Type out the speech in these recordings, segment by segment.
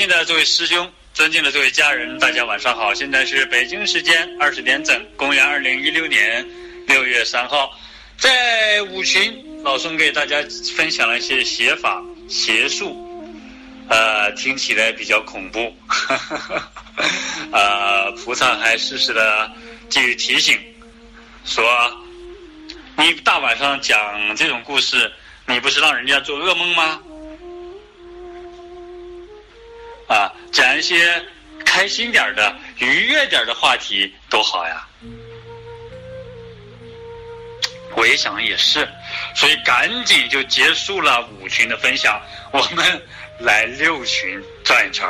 尊敬的各位师兄，尊敬的各位家人，大家晚上好！现在是北京时间二十点整，公元二零一六年六月三号，在五群，老孙给大家分享了一些邪法邪术，呃，听起来比较恐怖，呃，菩萨还时时的给予提醒，说你大晚上讲这种故事，你不是让人家做噩梦吗？啊，讲一些开心点的、愉悦点的话题多好呀！我一想也是，所以赶紧就结束了五群的分享，我们来六群转一圈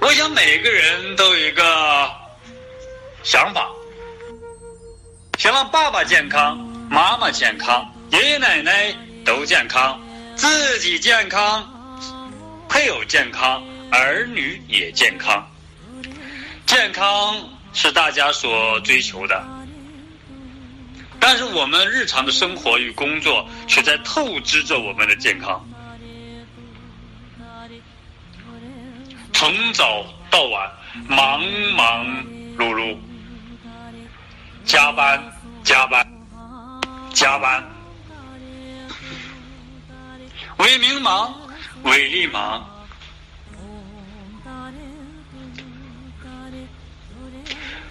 我想每个人都有一个想法，想让爸爸健康、妈妈健康、爷爷奶奶都健康，自己健康。配偶健康，儿女也健康，健康是大家所追求的，但是我们日常的生活与工作却在透支着我们的健康，从早到晚忙忙碌碌，加班加班加班，为民忙。为利忙，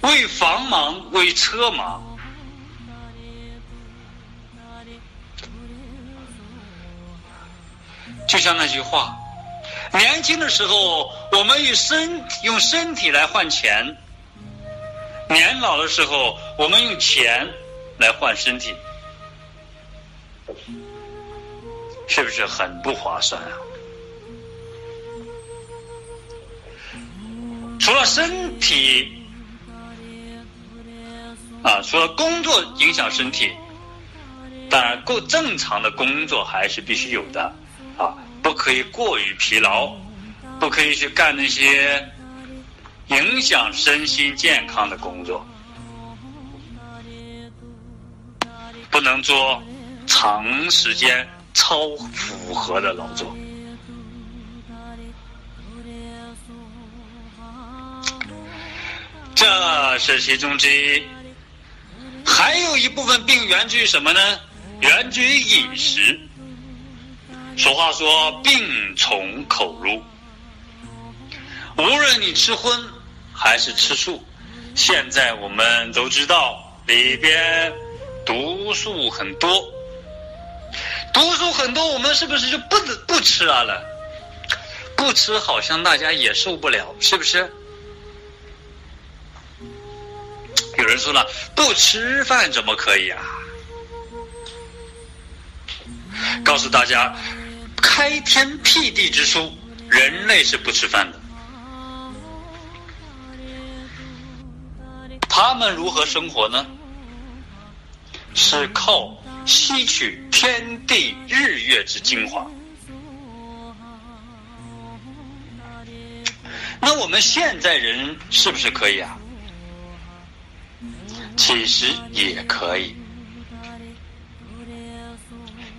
为房忙，为车忙，就像那句话：年轻的时候，我们以身用身体来换钱；年老的时候，我们用钱来换身体，是不是很不划算啊？除了身体啊，除了工作影响身体，当然够正常的工作还是必须有的啊，不可以过于疲劳，不可以去干那些影响身心健康的工作，不能做长时间超负荷的劳作。这是其中之一，还有一部分病源自于什么呢？源自于饮食。俗话说“病从口入”，无论你吃荤还是吃素，现在我们都知道里边毒素很多，毒素很多，我们是不是就不能不吃啊了？不吃好像大家也受不了，是不是？有人说了，不吃饭怎么可以啊？告诉大家，开天辟地之初，人类是不吃饭的。他们如何生活呢？是靠吸取天地日月之精华。那我们现在人是不是可以啊？其实也可以，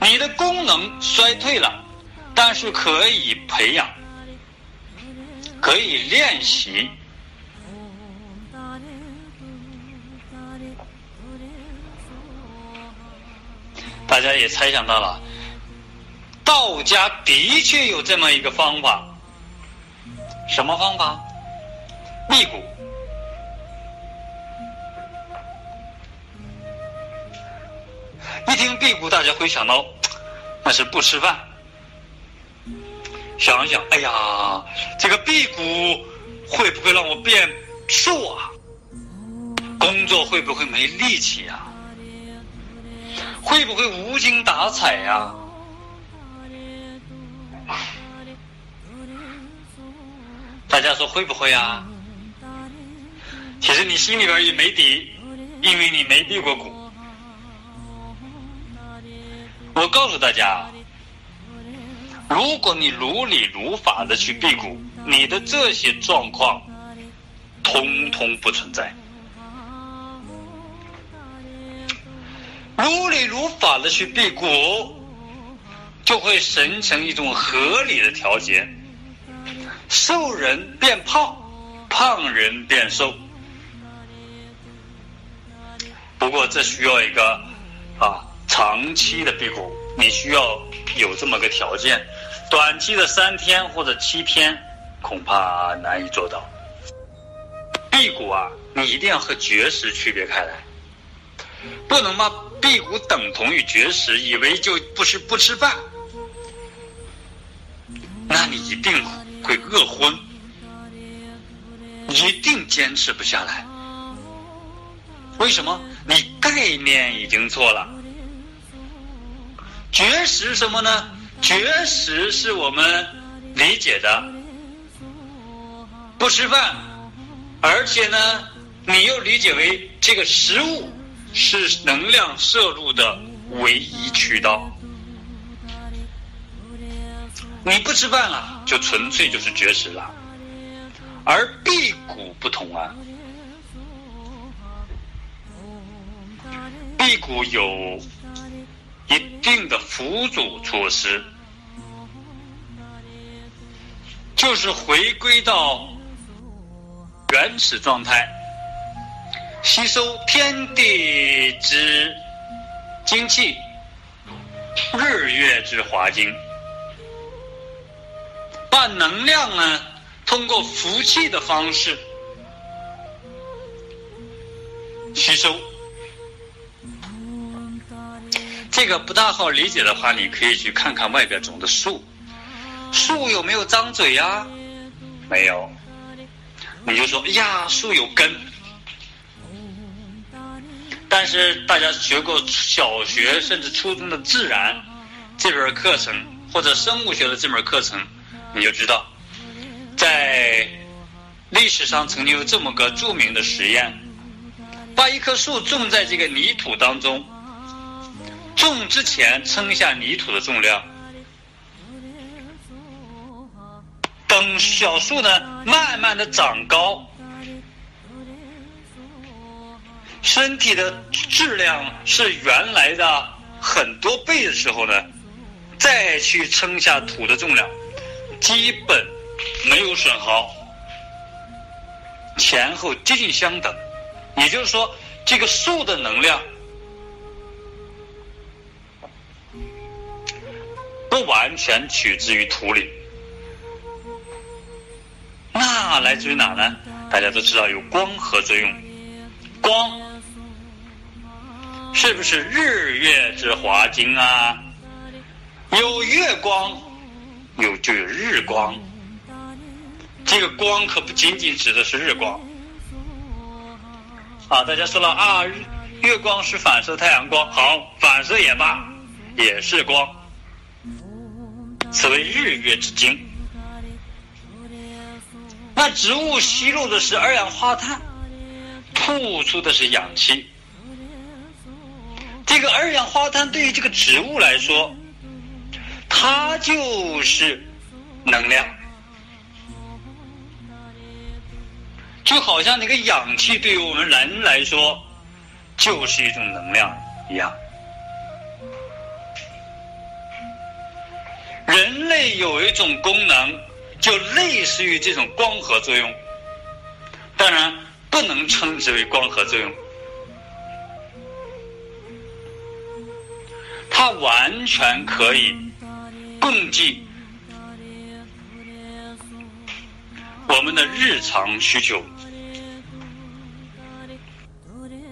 你的功能衰退了，但是可以培养，可以练习。大家也猜想到了，道家的确有这么一个方法，什么方法？辟谷。一听辟谷，大家会想到那是不吃饭。想一想，哎呀，这个辟谷会不会让我变瘦啊？工作会不会没力气呀？会不会无精打采呀？大家说会不会啊？其实你心里边也没底，因为你没辟过谷。我告诉大家，如果你如理如法的去辟谷，你的这些状况通通不存在。如理如法的去辟谷，就会形成一种合理的调节，瘦人变胖，胖人变瘦。不过这需要一个啊长期的辟谷，你需要有这么个条件，短期的三天或者七天恐怕难以做到。辟谷啊，你一定要和绝食区别开来，不能把辟谷等同于绝食，以为就不是不吃饭，那你一定会饿昏，一定坚持不下来。为什么？你概念已经错了。绝食什么呢？绝食是我们理解的不吃饭，而且呢，你又理解为这个食物是能量摄入的唯一渠道。你不吃饭了，就纯粹就是绝食了。而辟谷不同啊。辟谷有一定的辅助措施，就是回归到原始状态，吸收天地之精气，日月之华精，把能量呢通过服气的方式吸收。这个不大好理解的话，你可以去看看外边种的树，树有没有张嘴呀？没有，你就说呀，树有根。但是大家学过小学甚至初中的自然这门课程，或者生物学的这门课程，你就知道，在历史上曾经有这么个著名的实验，把一棵树种在这个泥土当中。种之前称一下泥土的重量，等小树呢慢慢的长高，身体的质量是原来的很多倍的时候呢，再去称下土的重量，基本没有损耗，前后接近相等，也就是说这个树的能量。不完全取自于土里，那来自于哪呢？大家都知道有光合作用，光是不是日月之华金啊？有月光，有就有日光。这个光可不仅仅指的是日光啊！大家说了啊，月光是反射太阳光，好，反射也罢，也是光。此为日月之精。那植物吸入的是二氧化碳，吐出的是氧气。这个二氧化碳对于这个植物来说，它就是能量，就好像那个氧气对于我们人来说就是一种能量一样。人类有一种功能，就类似于这种光合作用，当然不能称之为光合作用，它完全可以供给我们的日常需求。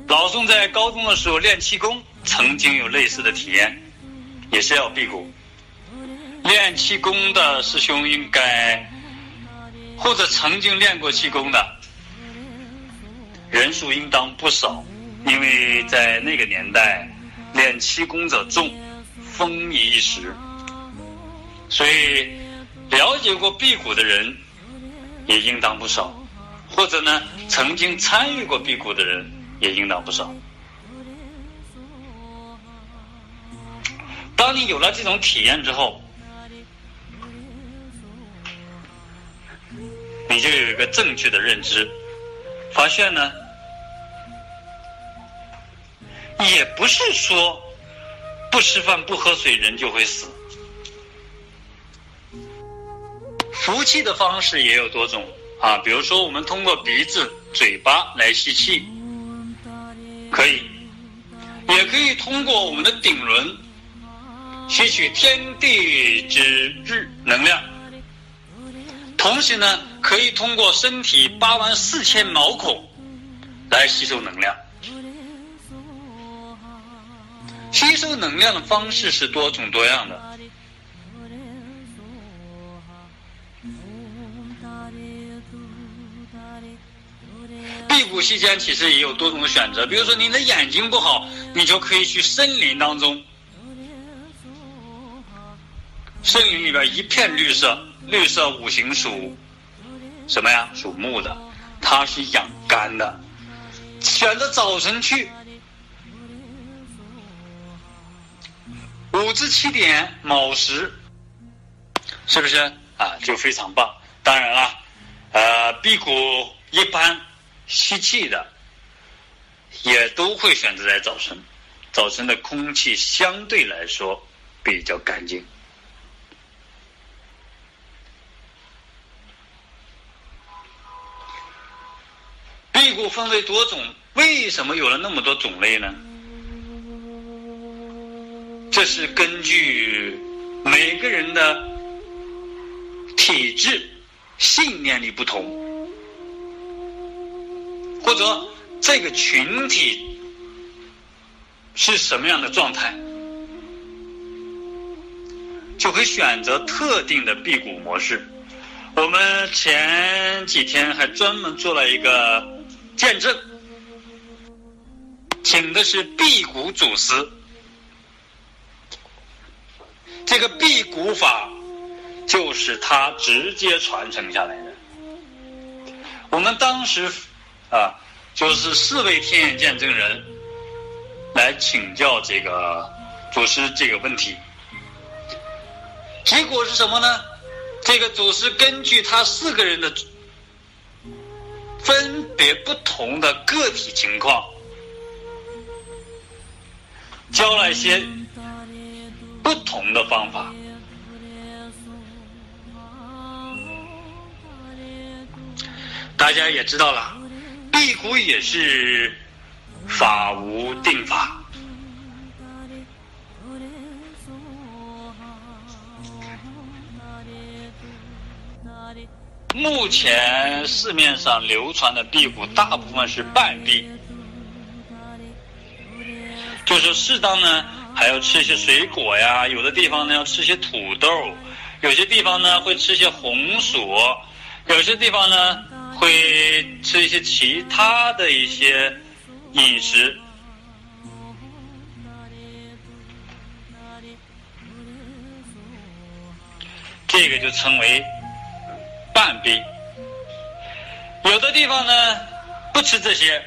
老宋在高中的时候练气功，曾经有类似的体验，也是要辟谷。练气功的师兄应该，或者曾经练过气功的人数应当不少，因为在那个年代，练气功者众，风靡一时，所以了解过辟谷的人也应当不少，或者呢，曾经参与过辟谷的人也应当不少。当你有了这种体验之后，你就有一个正确的认知，发现呢，也不是说不吃饭不喝水人就会死，服气的方式也有多种啊，比如说我们通过鼻子、嘴巴来吸气，可以，也可以通过我们的顶轮吸取天地之日能量，同时呢，可以通过身体八万四千毛孔来吸收能量。吸收能量的方式是多种多样的。辟谷期间其实也有多种的选择，比如说你的眼睛不好，你就可以去森林当中，森林里边一片绿色，绿色五行属什么呀？属木的，它是养肝的，选择早晨去。五至七点卯时，是不是啊？就非常棒。当然了，呃，辟谷一般吸气的也都会选择在早晨，早晨的空气相对来说比较干净。辟谷分为多种，为什么有了那么多种类呢？这是根据每个人的体质、信念力不同，或者这个群体是什么样的状态，就会选择特定的辟谷模式。我们前几天还专门做了一个见证，请的是辟谷祖师。这个辟谷法就是他直接传承下来的。我们当时啊，就是四位天眼见证人来请教这个祖师这个问题，结果是什么呢？这个祖师根据他四个人的分别不同的个体情况，教了一些。不同的方法，大家也知道了，辟谷也是法无定法。目前市面上流传的辟谷，大部分是半辟，就是适当呢。还要吃一些水果呀，有的地方呢要吃些土豆，有些地方呢会吃些红薯，有些地方呢会吃一些其他的一些饮食。这个就称为半闭。有的地方呢不吃这些，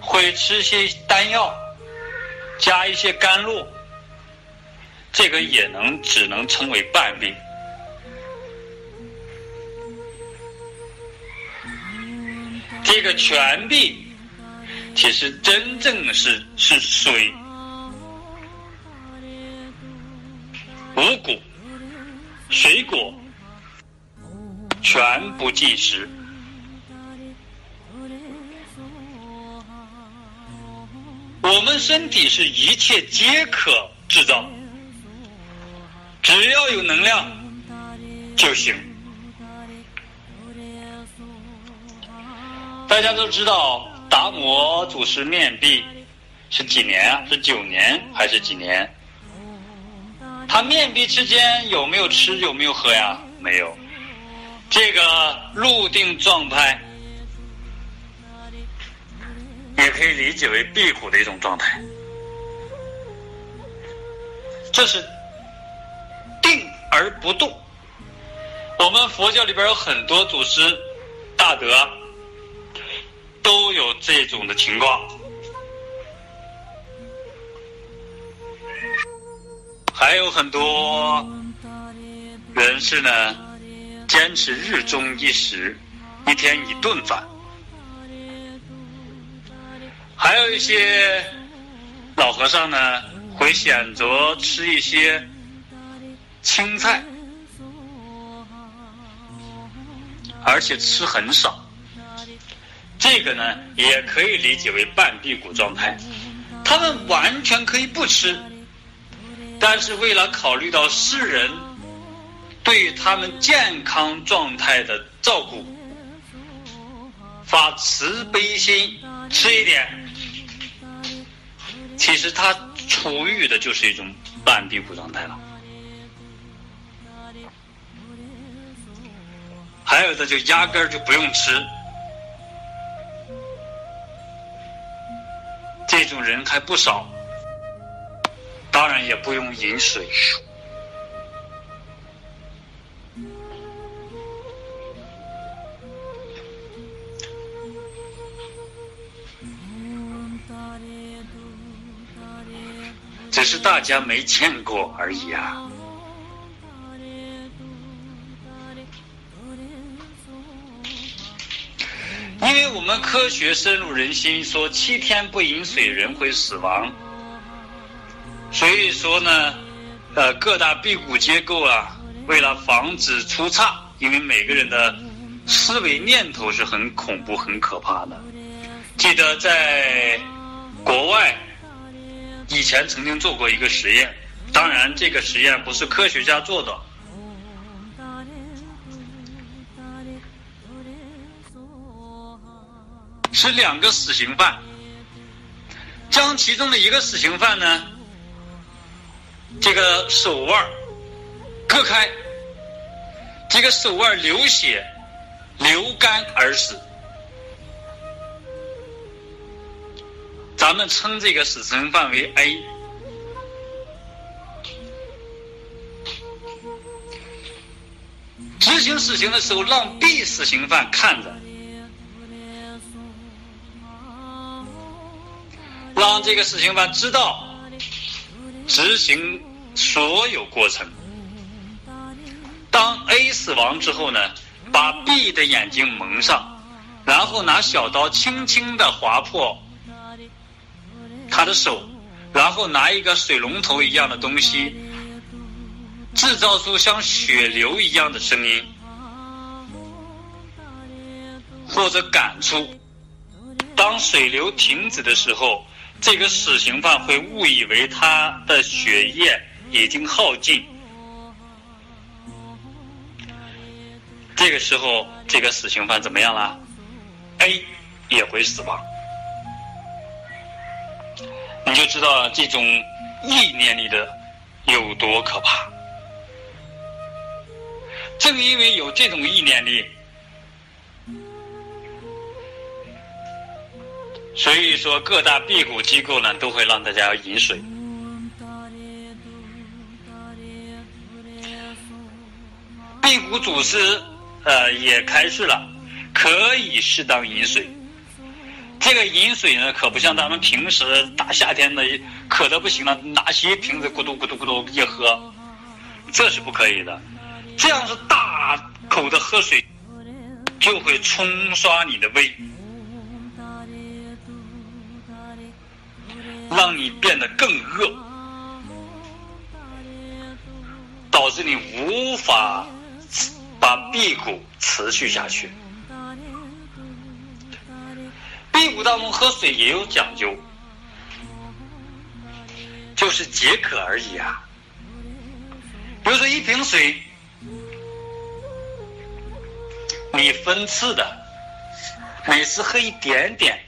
会吃些丹药。加一些甘露，这个也能只能称为半闭。这个全闭，其实真正是是水、五谷、水果全部进食。我们身体是一切皆可制造，只要有能量就行。大家都知道达摩祖师面壁是几年啊？是九年还是几年？他面壁之间有没有吃有没有喝呀？没有。这个入定状态。也可以理解为辟谷的一种状态，这是定而不动。我们佛教里边有很多祖师大德都有这种的情况，还有很多人士呢，坚持日中一食，一天一顿饭。还有一些老和尚呢，会选择吃一些青菜，而且吃很少。这个呢，也可以理解为半辟谷状态。他们完全可以不吃，但是为了考虑到世人对他们健康状态的照顾，发慈悲心吃一点。其实他处于的就是一种半辟谷状态了。还有的就压根儿就不用吃。这种人还不少，当然也不用饮水。只是大家没见过而已啊。因为我们科学深入人心，说七天不饮水人会死亡，所以说呢，呃，各大辟谷机构啊，为了防止出岔，因为每个人的思维念头是很恐怖、很可怕的。记得在国外以前曾经做过一个实验，当然这个实验不是科学家做的。是两个死刑犯，将其中的一个死刑犯呢，这个手腕割开，这个手腕流血，流干而死。咱们称这个死刑犯为 A。执行死刑的时候，让 B 死刑犯看着。让这个死刑犯知道执行所有过程。当 A 死亡之后呢，把 B 的眼睛蒙上，然后拿小刀轻轻的划破他的手，然后拿一个水龙头一样的东西，制造出像血流一样的声音，或者赶出。当水流停止的时候。这个死刑犯会误以为他的血液已经耗尽，这个时候，这个死刑犯怎么样了？A 也会死亡，你就知道这种意念力的有多可怕。正因为有这种意念力。所以说，各大辟谷机构呢，都会让大家饮水。辟谷祖师呃也开示了，可以适当饮水。这个饮水呢，可不像咱们平时大夏天的渴的不行了，拿起一瓶子咕嘟咕嘟咕嘟一喝，这是不可以的。这样是大口的喝水，就会冲刷你的胃。让你变得更饿，导致你无法把辟谷持续下去。当中喝水也有讲究，就是解渴而已啊。比如说一瓶水，你分次的，每次喝一点点，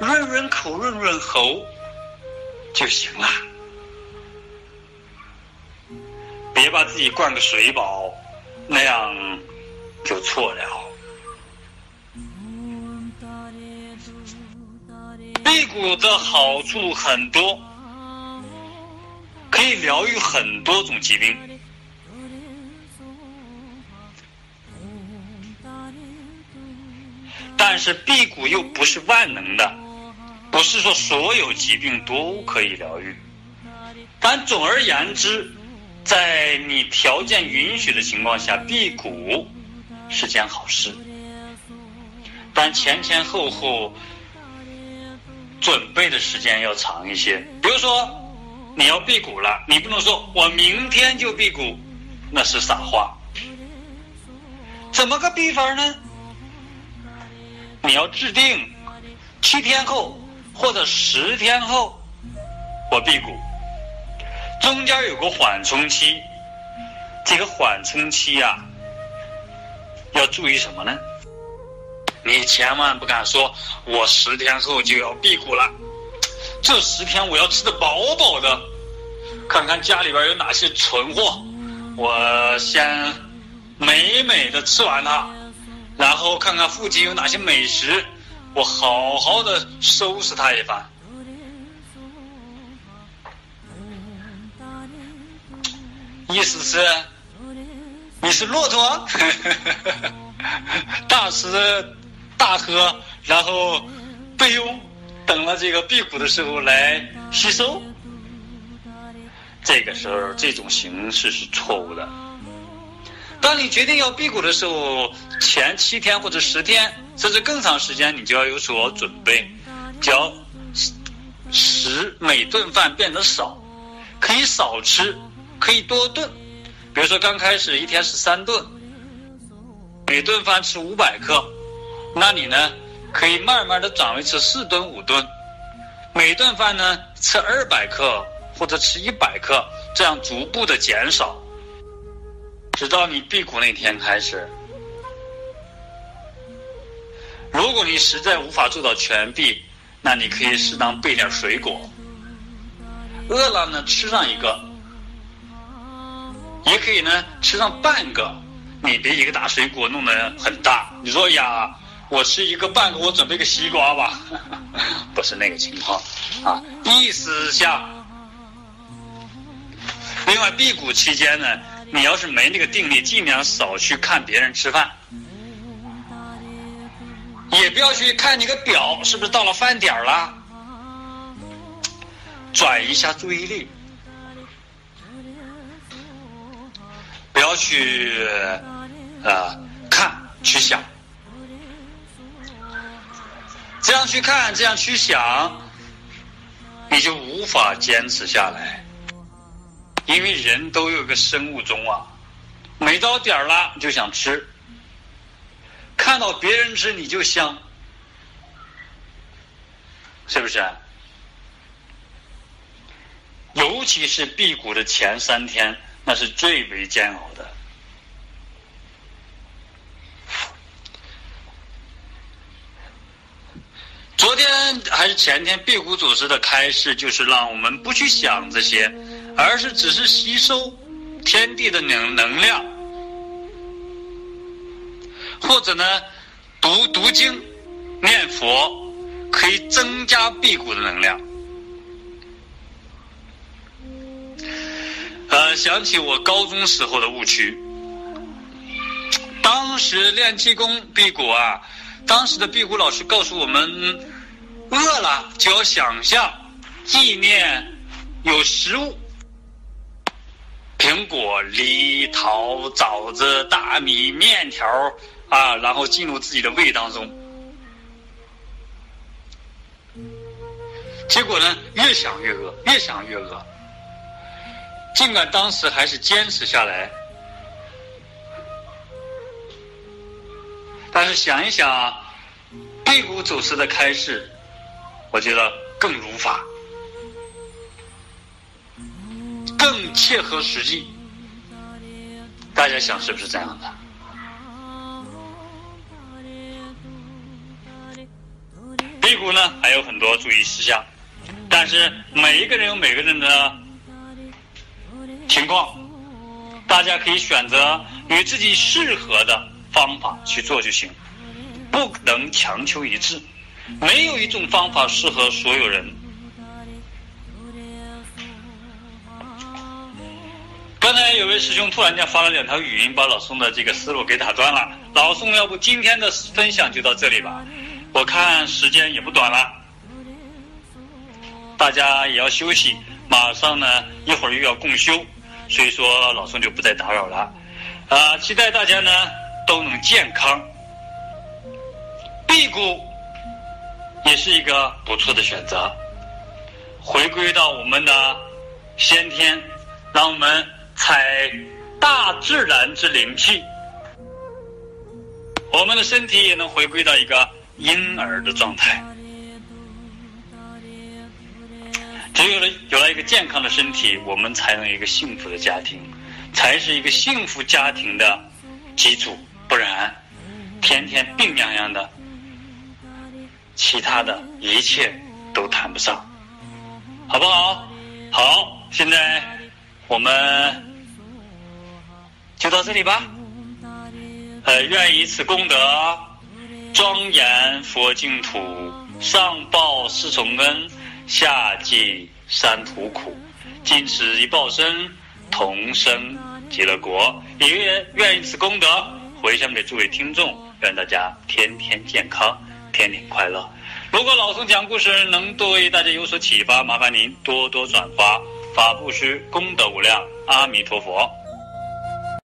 润润口，润润喉。就行了，别把自己灌个水饱，那样就错了。辟谷的好处很多，可以疗愈很多种疾病，但是辟谷又不是万能的。不是说所有疾病都可以疗愈，但总而言之，在你条件允许的情况下，辟谷是件好事。但前前后后准备的时间要长一些。比如说，你要辟谷了，你不能说我明天就辟谷，那是傻话。怎么个辟法呢？你要制定七天后或者十天后我辟谷，中间有个缓冲期。这个缓冲期呀，要注意什么呢？你千万不敢说，我十天后就要辟谷了。这十天我要吃的饱饱的，看看家里边有哪些存货，我先美美的吃完它，然后看看附近有哪些美食，我好好的收拾它一番。意思是。你是骆驼，大师大喝，然后备用，等了这个辟谷的时候来吸收。这个时候，这种形式是错误的。当你决定要辟谷的时候，前七天或者十天，甚至更长时间，你就要有所准备，就要使每顿饭变得少，可以少吃，可以多顿。比如说，刚开始一天是三顿，每顿饭吃五百克，那你呢可以慢慢的转为吃四顿、五顿，每顿饭呢吃二百克或者吃一百克，这样逐步的减少，直到你辟谷那天开始。如果你实在无法做到全闭，那你可以适当备点水果，饿了呢吃上一个。也可以呢，吃上半个，你别一个大水果弄得很大。你说呀，我吃一个半个，我准备个西瓜吧，不是那个情况。啊。意思下，另外辟谷期间呢，你要是没那个定力，尽量少去看别人吃饭，也不要去看你个表，是不是到了饭点了，转移一下注意力。不要去，呃，看去想，这样去看，这样去想，你就无法坚持下来。因为人都有个生物钟啊，每到点儿了就想吃，看到别人吃你就香，是不是？尤其是辟谷的前三天。那是最为煎熬的。昨天还是前天，辟谷组织的开示就是让我们不去想这些，而是只是吸收天地的能能量，或者呢读读经、念佛，可以增加辟谷的能量。呃，想起我高中时候的误区。当时练气功辟谷啊，当时的辟谷老师告诉我们，饿了就要想象、意念有食物，苹果、梨、桃、枣子、大米、面条啊，然后进入自己的胃当中。结果呢，越想越饿，越想越饿。尽管当时还是坚持下来，但是想一想，辟谷祖师的开示，我觉得更如法，更切合实际。大家想是不是这样的？辟谷呢还有很多注意事项，但是每一个人有每个人的。情况，大家可以选择与自己适合的方法去做就行，不能强求一致，没有一种方法适合所有人。刚才有位师兄突然间发了两条语音，把老宋的这个思路给打断了。老宋，要不今天的分享就到这里吧？我看时间也不短了，大家也要休息，马上呢一会儿又要共修。所以说，老宋就不再打扰了，啊，期待大家呢都能健康。辟谷也是一个不错的选择，回归到我们的先天，让我们采大自然之灵气，我们的身体也能回归到一个婴儿的状态。只有了有了一个健康的身体，我们才能一个幸福的家庭，才是一个幸福家庭的基础。不然，天天病殃殃的，其他的一切都谈不上，好不好？好，现在我们就到这里吧。呃，愿以此功德庄严佛净土，上报四重恩。下济三途苦，今此一报身，同生极乐国。也愿愿以此功德回向给诸位听众，愿大家天天健康，天天快乐。如果老宋讲故事能对大家有所启发，麻烦您多多转发，法布施功德无量。阿弥陀佛。